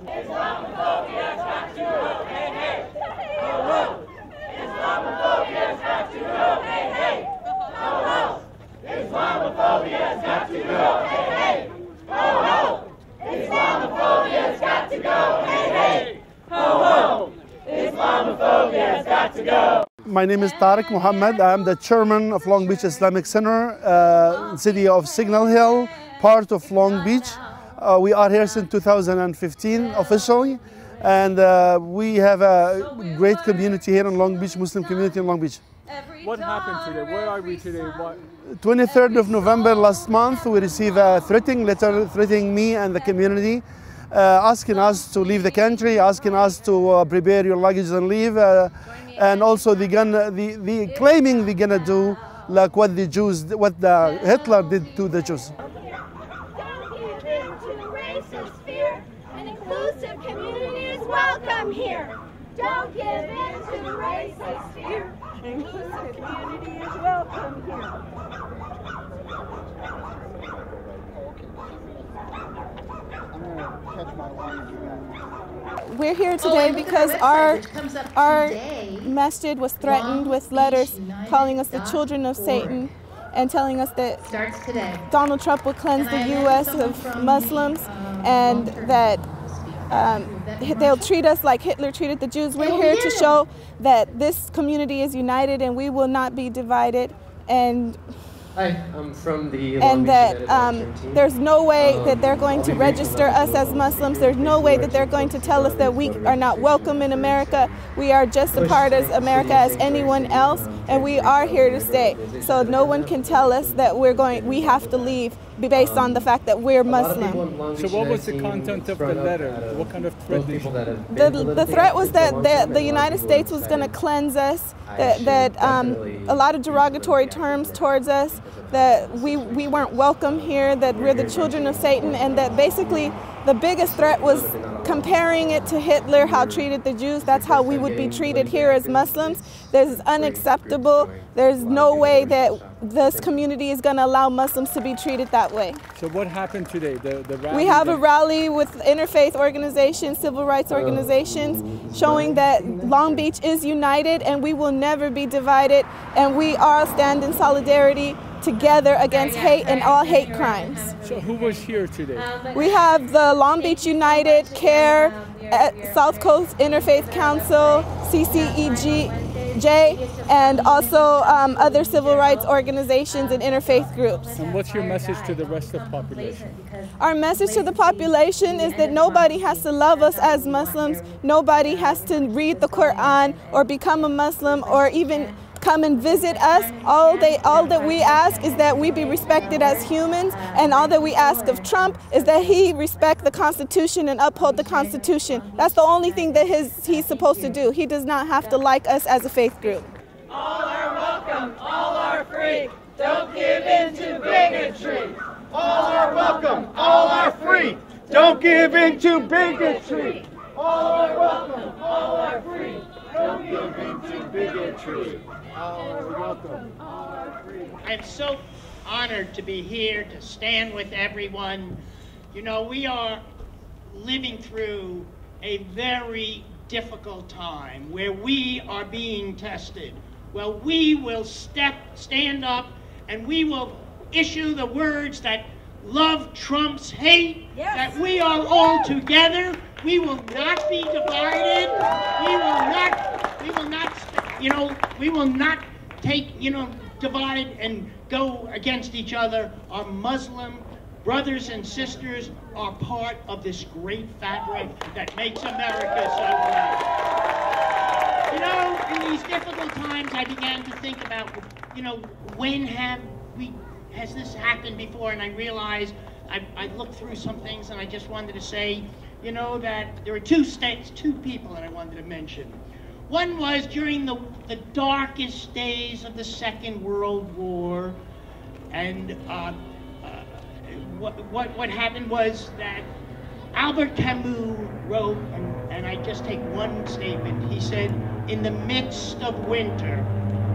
Islamophobia's got to go, hey, hey. Ho, ho. Islamophobia's got to go, hey, go, hey, hey. Ho, ho. Islamophobia's got to go, hey, hey. Ho, ho. Islamophobia's got to go. My name is Tariq Muhammad. I am the chairman of Long Beach Islamic Center, uh, city of Signal Hill, part of Long Beach. Uh, we are here since 2015 officially, and uh, we have a great community here in Long Beach, Muslim community in Long Beach. What happened today? Where are we today? What? 23rd of November last month, we received a threatening letter threatening me and the community, uh, asking us to leave the country, asking us to uh, prepare your luggage and leave, uh, and also they gonna, the, the claiming they're gonna do like what the Jews, what the Hitler did to the Jews. Don't give in to the racist fear. An inclusive community is welcome here. Don't give in to the racist fear. An inclusive community is welcome here. We're here today because our our masjid was threatened with letters calling us the children of Satan and telling us that today. Donald Trump will cleanse the U.S. of Muslims and that um, they'll treat us like Hitler treated the Jews. We're here to show that this community is united and we will not be divided. And Hi, I'm from the and that um, there's no way that they're going to register us as Muslims. There's no way that they're going to tell us that we are not welcome in America. We are just a part of America as anyone else, and we are here to stay. So no one can tell us that we're going. We have to leave based on the fact that we're A lot of people Muslim. So what was the content of the letter? of What kind of threat did you- that The, the threat was for that long the, the and a lot United States was going to cleanse us, that, that um, a lot of derogatory terms towards us, that we, we weren't welcome here, that we're the children of Satan, and that basically the biggest threat was comparing it to Hitler, how treated the Jews. That's how we would be treated here as Muslims. This is unacceptable. There's no way that this community is going to allow Muslims to be treated that way. So what happened today? The the rally. We have a rally with interfaith organizations, civil rights organizations, showing that Long Beach is united and we will never be divided, and we all stand in solidarity together against hate and all hate crimes. So who was here today? We have the Long Beach United, CAIR, uh, South Coast Interfaith Council, CCEG, and also um, other civil rights organizations and interfaith groups. And what's your message to the rest of the population? Our message to the population is that nobody has to love us as Muslims. Nobody has to read the Quran or become a Muslim or even come and visit us. All they all that we ask is that we be respected as humans and all that we ask of Trump is that he respect the Constitution and uphold the Constitution. That's the only thing that his, he's supposed to do. He does not have to like us as a faith group. All are welcome, all are free. Don't give in to bigotry. All are welcome, all are free. Don't give in to bigotry. All are welcome, all are free. Don't give in to bigotry. All are welcome, all are free. I'm so honored to be here to stand with everyone. You know, we are living through a very difficult time where we are being tested. Well, we will step, stand up, and we will issue the words that love trumps hate, that we are all together. We will not be divided. We will not, we will not, you know, we will not take, you know, divide and go against each other. Our Muslim brothers and sisters are part of this great fabric that makes America so great. You know, in these difficult times, I began to think about, you know, when have we, has this happened before? And I realized, I, I looked through some things and I just wanted to say, you know, that there are two states, two people that I wanted to mention. One was during the, the darkest days of the Second World War, and uh, uh, what, what, what happened was that Albert Camus wrote, and, and I just take one statement. He said, In the midst of winter,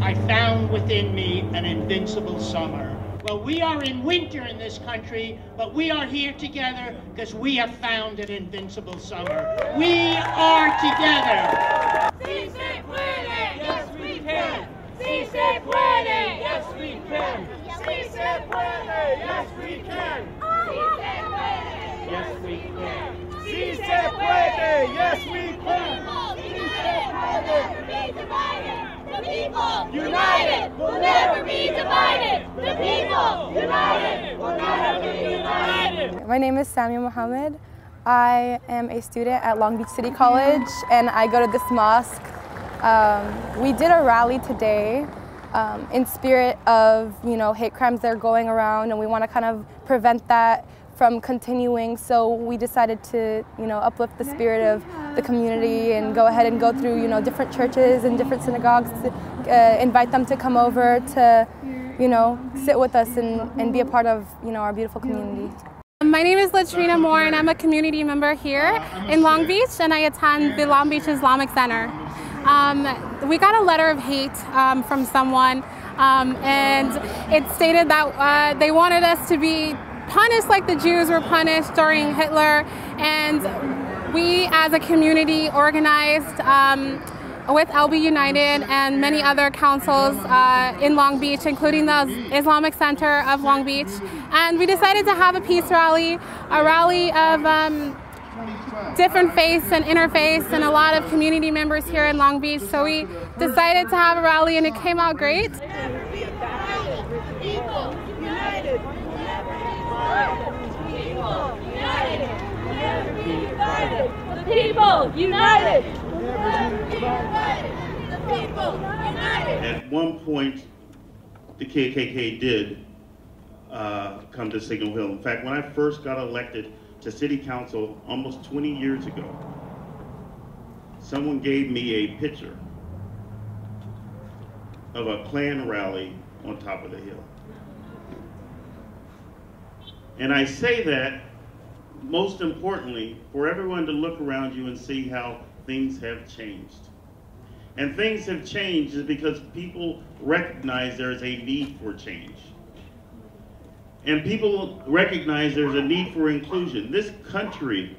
I found within me an invincible summer. Well, we are in winter in this country, but we are here together because we have found an invincible summer. We are together. Si se puede, yes we can. Si se puede, yes we can. Si se puede, yes we can. Yes, we can. Si se puede, yes we can. Be divided. The people united will never be divided. The people united will never be divided. My name is Samia Mohammed. I am a student at Long Beach City College and I go to this mosque. Um, we did a rally today um, in spirit of you know hate crimes that are going around and we want to kind of prevent that from continuing so we decided to you know uplift the spirit of the community and go ahead and go through you know different churches and different synagogues to uh, invite them to come over to you know sit with us and, and be a part of you know our beautiful community. My name is Latrina Moore and I'm a community member here in Long Beach and I attend the Long Beach Islamic Center. Um, we got a letter of hate um, from someone um, and it stated that uh, they wanted us to be punished like the Jews were punished during Hitler and we as a community organized um, with LB United and many other councils uh, in Long Beach, including the Islamic Center of Long Beach. And we decided to have a peace rally, a rally of um, different face and interfaith and a lot of community members here in Long Beach. So we decided to have a rally and it came out great. The people united. The people united. At one point, the KKK did uh, come to Signal Hill. In fact, when I first got elected to city council almost 20 years ago, someone gave me a picture of a Klan rally on top of the hill. And I say that most importantly for everyone to look around you and see how things have changed. And things have changed is because people recognize there is a need for change. And people recognize there's a need for inclusion. This country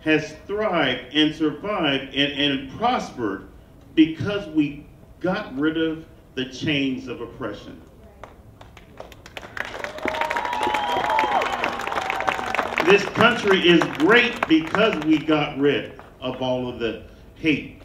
has thrived and survived and, and prospered because we got rid of the chains of oppression. This country is great because we got rid of all of the hate.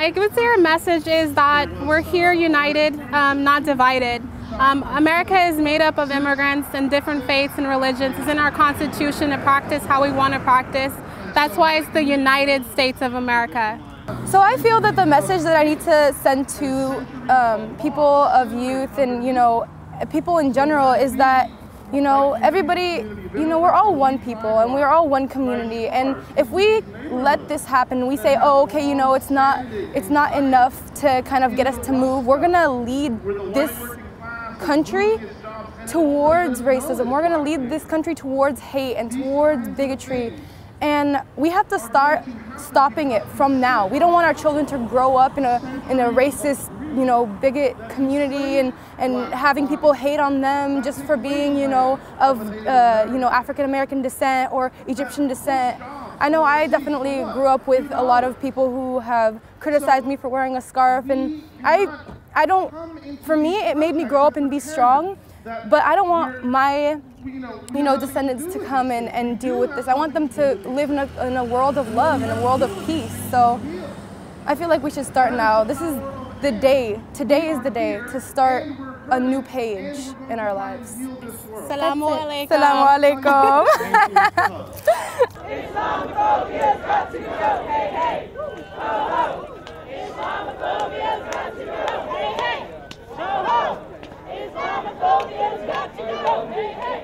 I would say our message is that we're here united, um, not divided. Um, America is made up of immigrants and different faiths and religions. It's in our Constitution to practice how we want to practice. That's why it's the United States of America. So I feel that the message that I need to send to um, people of youth and you know people in general is that you know everybody you know we're all one people and we're all one community. And if we let this happen we say oh okay you know it's not it's not enough to kind of get us to move we're gonna lead this country towards racism. We're gonna lead this country towards hate and towards bigotry. And we have to start stopping it from now. We don't want our children to grow up in a in a racist, you know, bigot community and and having people hate on them just for being, you know, of uh, you know African American descent or Egyptian descent. I know I definitely grew up with a lot of people who have criticized me for wearing a scarf, and I I don't. For me, it made me grow up and be strong. But I don't want my you know, descendants to come and, and deal with this. I want them to live in a, in a world of love, in a world of peace. So I feel like we should start now. This is the day, today is the day to start a new page in our lives. Salamu alaikum. Salamu alaikum. Islamophobia has got to go. Hey, hey. Ho, ho. Islamophobia has got to go. Hey, hey. Ho, ho. Islamophobia has got to go. Hey, hey.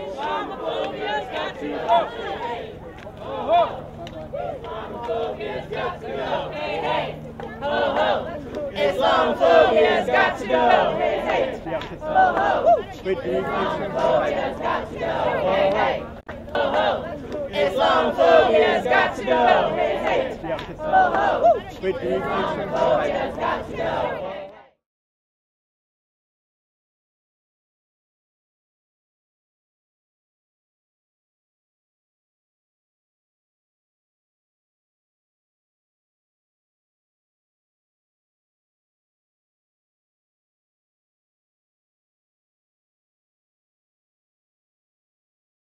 Islamophobia has got to go. Hey, hey. Ho, ho. Islamophobia has got to go. Hey, hey. Islamophobia's got to go. Hey, hey. Ho, ho. Islamophobia's got to go. Hey, hey. Ho, ho. Islamophobia's got to go. Hey, hey. Ho, ho. Islamophobia's got to go.